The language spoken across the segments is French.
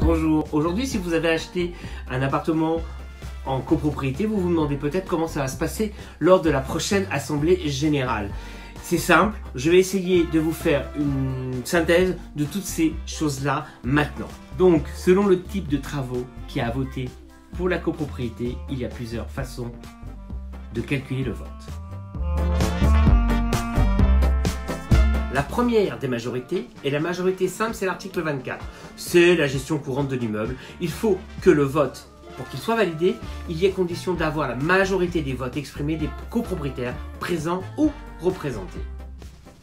Bonjour, aujourd'hui si vous avez acheté un appartement en copropriété, vous vous demandez peut-être comment ça va se passer lors de la prochaine assemblée générale. C'est simple, je vais essayer de vous faire une synthèse de toutes ces choses-là maintenant. Donc, selon le type de travaux qui a voté pour la copropriété, il y a plusieurs façons de calculer le vote. La première des majorités est la majorité simple, c'est l'article 24. C'est la gestion courante de l'immeuble. Il faut que le vote, pour qu'il soit validé, il y ait condition d'avoir la majorité des votes exprimés des copropriétaires présents ou représentés.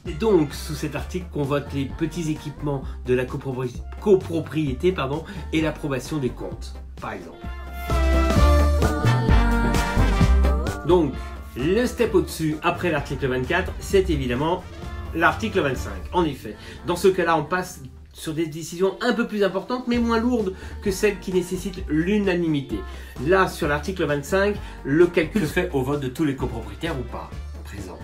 Et donc, sous cet article, qu'on vote les petits équipements de la copropri- copropriété pardon, et l'approbation des comptes, par exemple. Donc, le step au-dessus, après l'article 24, c'est évidemment l'article 25. En effet, dans ce cas-là, on passe sur des décisions un peu plus importantes, mais moins lourdes que celles qui nécessitent l'unanimité. Là, sur l'article 25, le calcul se fait au vote de tous les copropriétaires ou pas présents.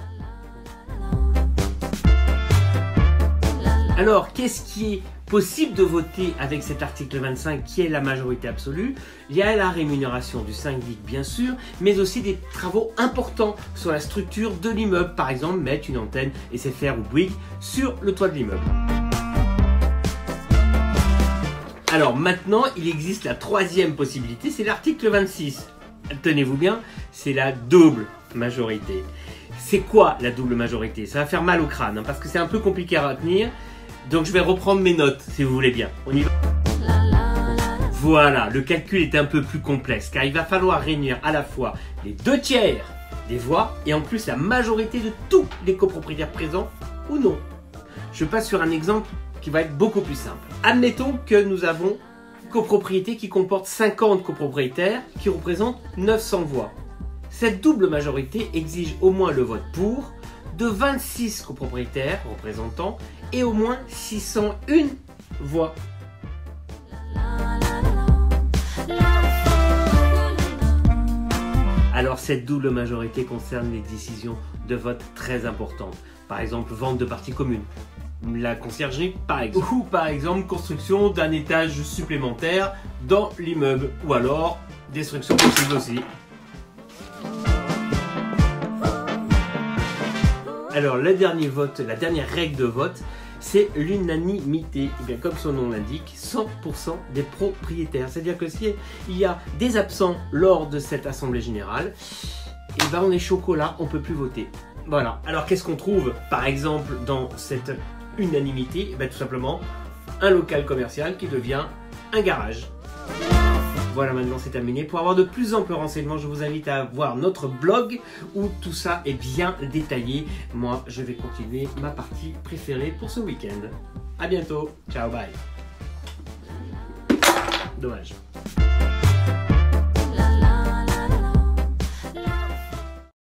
Alors, qu'est-ce qui est possible de voter avec cet article 25 qui est la majorité absolue Il y a la rémunération du syndic bien sûr, mais aussi des travaux importants sur la structure de l'immeuble, par exemple mettre une antenne SFR ou Bouygues sur le toit de l'immeuble. Alors maintenant, il existe la troisième possibilité, c'est l'article 26. Tenez-vous bien, c'est la double majorité. C'est quoi la double majorité? Ça va faire mal au crâne, hein, parce que c'est un peu compliqué à retenir. Donc je vais reprendre mes notes, si vous voulez bien. On y va. Voilà, le calcul est un peu plus complexe, car il va falloir réunir à la fois les deux tiers des voix et en plus la majorité de tous les copropriétaires présents ou non. Je passe sur un exemple qui va être beaucoup plus simple. Admettons que nous avons copropriété qui comporte 50 copropriétaires qui représentent 900 voix. Cette double majorité exige au moins le vote pour de 26 copropriétaires représentants et au moins 601 voix. Alors cette double majorité concerne les décisions de vote très importantes. Par exemple, vente de parties communes. La conciergerie, par exemple. Ou par exemple, construction d'un étage supplémentaire dans l'immeuble. Ou alors, destruction possible aussi. Alors, le dernier vote, la dernière règle de vote, c'est l'unanimité. Et bien, comme son nom l'indique, 100% des propriétaires. C'est-à-dire que s'il y a des absents lors de cette assemblée générale, et ben on est chocolat, on peut plus voter. Voilà. Alors, qu'est-ce qu'on trouve, par exemple, dans cette unanimité? Eh ben, Tout simplement, un local commercial qui devient un garage. Voilà, maintenant c'est terminé. Pour avoir de plus amples renseignements, je vous invite à voir notre blog où tout ça est bien détaillé. Moi, je vais continuer ma partie préférée pour ce week-end. A bientôt. Ciao, bye. Dommage.